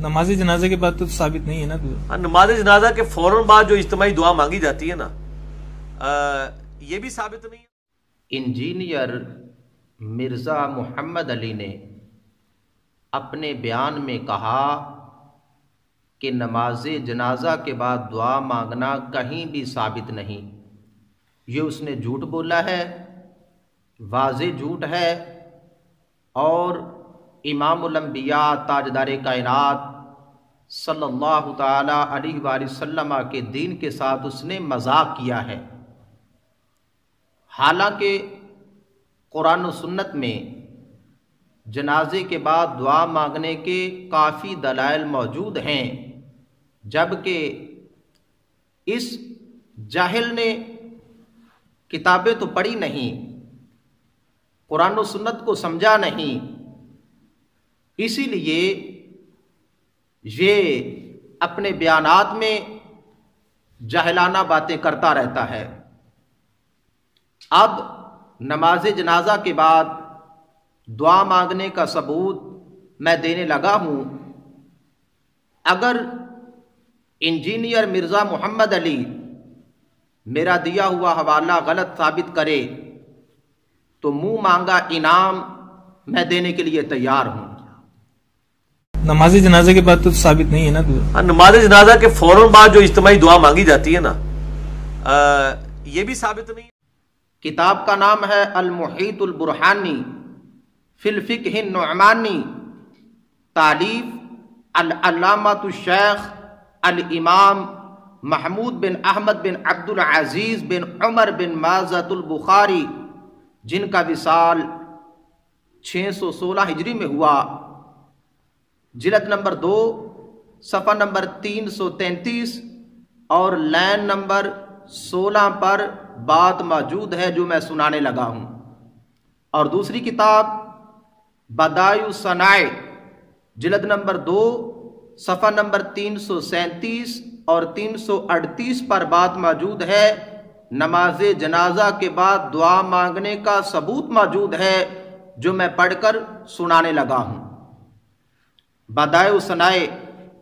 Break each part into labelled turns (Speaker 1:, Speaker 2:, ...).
Speaker 1: نماز جنازے کے بعد تو ثابت نہیں ہے نا دعا
Speaker 2: ہاں، نماز جنازہ کے فوراً بعد جو اجتماعی دعا مانگی جاتی ہے نا یہ بھی ثابت نہیں ہے۔
Speaker 3: انجینئر مرزا محمد علی نے اپنے بیان میں کہا کہ نماز جنازہ کے بعد دعا مانگنا کہیں بھی ثابت نہیں۔ یہ اس نے جھوٹ بولا ہے واضح جھوٹ ہے اور امام الانبیاء تاجدار کائنات صلی اللہ تعالیٰ علیہ وآلہ وسلم کے دین کے ساتھ اس نے مذاق کیا ہے۔ حالانکہ قرآن و سنت میں جنازے کے بعد دعا مانگنے کے کافی دلائل موجود ہیں، جبکہ اس جاہل نے کتابیں تو پڑھی نہیں، قرآن و سنت کو سمجھا نہیں۔ اسی لیے یہ اپنے بیانات میں جاہلانہ باتیں کرتا رہتا ہے۔ اب نماز جنازہ کے بعد دعا مانگنے کا ثبوت میں دینے لگا ہوں۔ اگر انجینئر مرزا محمد علی میرا دیا ہوا حوالہ غلط ثابت کرے تو منہ مانگا انعام میں دینے کے لیے تیار ہوں۔
Speaker 1: نماز جنازے کے بعد تو ثابت نہیں ہے نا
Speaker 2: ہاں، نماز جنازہ کے فوراً بعد جو اجتماعی دعا مانگی جاتی ہے نا آ، یہ بھی ثابت نہیں ہے۔
Speaker 3: کتاب کا نام ہے المحیط البرحانی فی الفقہ النعمانی تعلیف العلامۃ الشیخ الامام محمود بن احمد بن عبد العزیز بن عمر بن مازت البخاری جن کا وصال چھ سو سولہ ہجری میں ہوا۔ جلد نمبر دو، صفحہ نمبر تین سو تینتیس اور لین نمبر سولہ پر بات موجود ہے جو میں سنانے لگا ہوں۔ اور دوسری کتاب، بدایو ثنائے جلد نمبر دو، صفحہ نمبر تین سو سینتیس اور تین سو اڑتیس پر بات موجود ہے۔ نماز جنازہ کے بعد دعا مانگنے کا ثبوت موجود ہے جو میں پڑھ کر سنانے لگا ہوں۔ بدائے ثنائے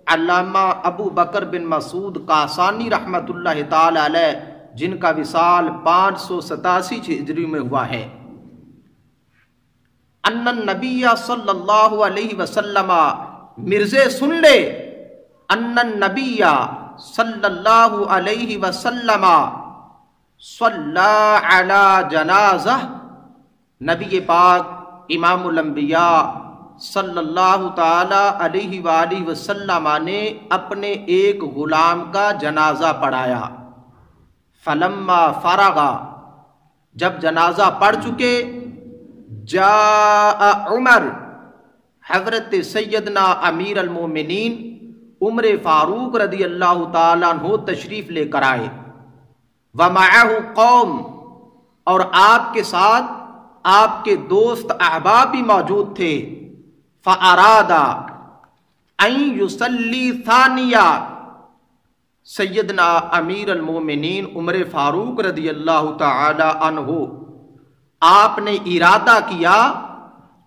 Speaker 3: علامہ ابو بکر بن مسعود کاسانی رحمۃ اللہ تعالی علیہ، جن کا وصال پانچ سو ستاسی ہجری میں ہوا ہے۔ ان نبی صلی اللہ علیہ وسلم، مرزے سن لے۔ ان نبی صلی اللہ علیہ وسلم، صلی علی جنازہ۔ نبی پاک، امام الانبیاء صلی اللہ تعالی علیہ وآلہ وسلم نے اپنے ایک غلام کا جنازہ پڑھایا۔ فلما فرغا، جب جنازہ پڑھ چکے جا عمر، حضرت سیدنا امیر المومنین، عمر فاروق رضی اللہ تعالیٰ عنہ تشریف لے کر آئے۔ ومعہ قوم، اور آپ کے ساتھ آپ کے دوست احباب بھی موجود تھے۔ فارادہ ثانیہ سیدنا امیر المومنین عمر فاروق رضی اللہ تعالی عنہ، آپ نے ارادہ کیا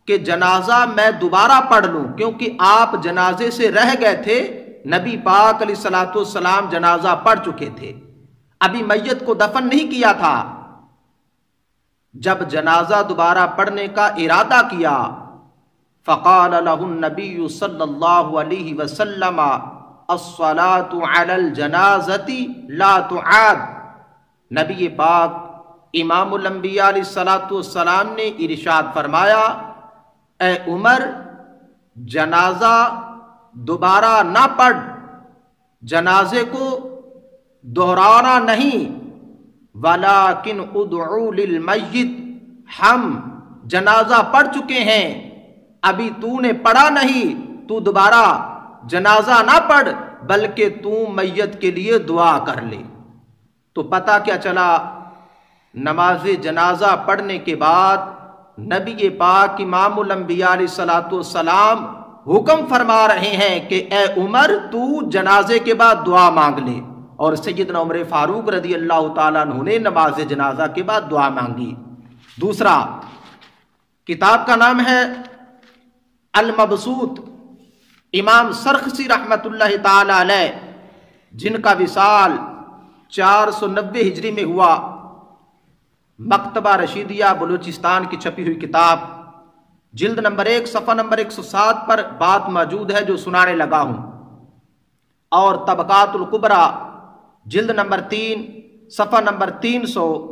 Speaker 3: کہ جنازہ میں دوبارہ پڑھ لوں، کیونکہ آپ جنازے سے رہ گئے تھے، نبی پاک علیہ السلاۃ والسلام جنازہ پڑھ چکے تھے۔ ابھی میت کو دفن نہیں کیا تھا۔ جب جنازہ دوبارہ پڑھنے کا ارادہ کیا فقال له النبی صلی اللہ علیہ وسلم، الصلاة علی الجنازة لا تعاد. نبی پاک امام الانبیاء علیہ الصلاۃ والسلام نے ارشاد فرمایا، اے عمر، جنازہ دوبارہ نہ پڑھ، جنازے کو دہرانا نہیں، ولیکن ادعو للمیت، ہم جنازہ پڑھ چکے ہیں۔ ابھی تو نے پڑھا نہیں، تو دوبارہ جنازہ نہ پڑھ، بلکہ تو میت کے لیے دعا کر لے۔ تو پتہ کیا چلا؟ نماز جنازہ پڑھنے کے بعد نبی پاک امام الانبیاء علیہ السلاۃ والسلام حکم فرما رہے ہیں کہ اے عمر، تو جنازے کے بعد دعا مانگ لے۔ اور سیدنا عمر فاروق رضی اللہ تعالیٰ عنہ نے نماز جنازہ کے بعد دعا مانگی۔ دوسرا، کتاب کا نام ہے المبسوط، امام سرخسی رحمت اللہ تعالی علیہ، جن کا وصال چار سو نبے ہجری میں ہوا، مکتبہ رشیدیہ، بلوچستان کی چھپی ہوئی کتاب، جلد نمبر ایک، صفحہ نمبر ایک سو سات پر بات موجود ہے جو سنانے لگا ہوں۔ اور طبقات القبرا، جلد نمبر تین، صفحہ نمبر تین سو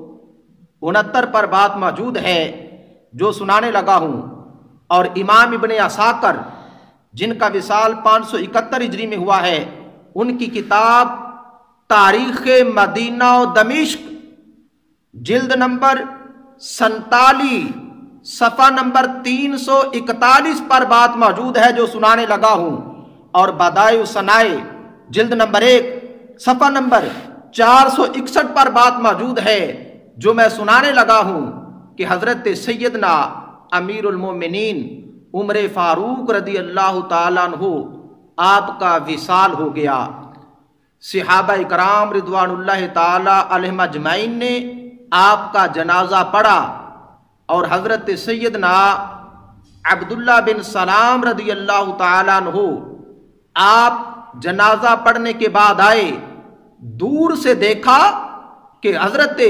Speaker 3: انہتر پر بات موجود ہے جو سنانے لگا ہوں۔ اور امام ابن اساکر جن کا وصال پانچ سو اکہتر ہجری میں ہوا ہے، ان کی کتاب تاریخ مدینہ و دمشق، جلد نمبر سنتالی، صفحہ نمبر تین سو اکتالیس پر بات موجود ہے جو سنانے لگا ہوں۔ اور بدائے سنائے جلد نمبر ایک، صفحہ نمبر چار سو اکسٹھ پر بات موجود ہے، جو میں سنانے لگا ہوں کہ حضرت سیدنا امیر المومنین عمر فاروق رضی اللہ تعالیٰ عنہ آپ کا وصال ہو گیا۔ صحابہ کرام رضوان اللہ تعالی علیہ مجمعین نے آپ کا جنازہ پڑھا اور حضرت سیدنا عبداللہ بن سلام رضی اللہ تعالیٰ عنہ آپ جنازہ پڑھنے کے بعد آئے، دور سے دیکھا کہ حضرت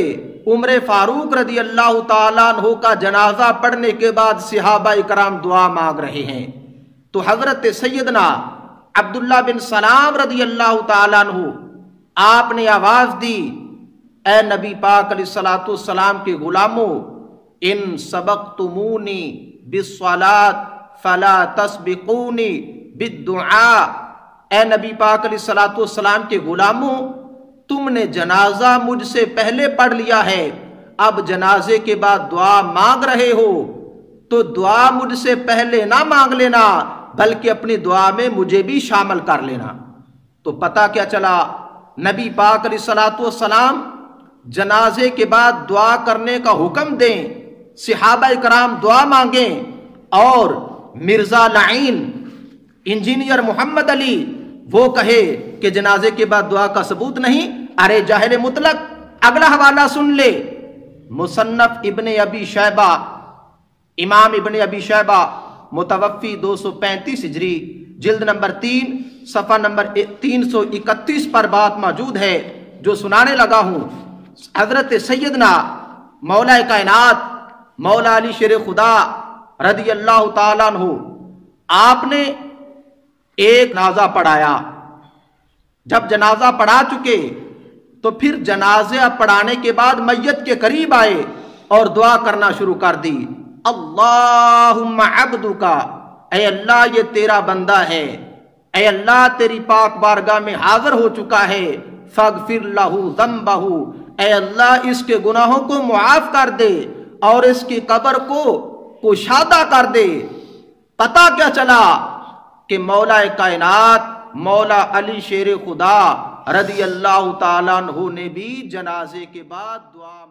Speaker 3: عمر فاروق رضی اللہ تعالیٰ عنہ کا جنازہ پڑھنے کے بعد صحابہ کرام دعا مانگ رہے ہیں۔ تو حضرت سیدنا عبداللہ بن سلام رضی اللہ تعالیٰ عنہ، آپ نے آواز دی، اے نبی پاک علیہ السلاۃ السلام کے غلاموں ان سبق تمونی فلا تسبقونی بالدعاء۔ اے نبی پاک علیہ السلاۃ السلام کے غلاموں تم نے جنازہ مجھ سے پہلے پڑھ لیا ہے۔ اب جنازے کے بعد دعا مانگ رہے ہو۔ تو دعا مجھ سے پہلے نہ مانگ لینا، بلکہ اپنی دعا میں مجھے بھی شامل کر لینا۔ تو پتا کیا چلا؟ نبی پاک علیہ سلاۃ والسلام جنازے کے بعد دعا کرنے کا حکم دیں، صحابہ کرام دعا مانگیں۔ اور مرزا لعین، انجینئر محمد علی، وہ کہے کہ جنازے کے بعد دعا کا ثبوت نہیں ارے جاہل مطلق، اگلا حوالہ سن لے۔ مصنف ابن ابی شیبہ، امام ابن ابی شیبہ، متوفی دو سو پینتیس ہجری، جلد نمبر تین، صفحہ نمبر تین سو اکتیس پر بات موجود ہے، جو سنانے لگا ہوں۔ حضرت سیدنا مولا کائنات، مولا علی شیر خدا رضی اللہ تعالیٰ عنہ، آپ نے ایک نازہ پڑھایا۔ جب جنازہ پڑھا چکے تو پھر جنازہ پڑھانے کے بعد میت کے قریب آئے اور دعا کرنا شروع کر دی۔ اللہم عبدو کا اے اللہ یہ تیرا بندہ ہے۔ اے اللہ تیری پاک بارگاہ میں حاضر ہو چکا ہے۔ فاغفر لہو ذنبہو۔ اے اللہ اس کے گناہوں کو معاف کر دے اور اس کی قبر کو کشادہ کر دے۔ پتا کیا چلا کہ مولا کائنات، مولا علی شیر خدا رضی اللہ تعالیٰ عنہ نے بھی جنازے کے بعد دعا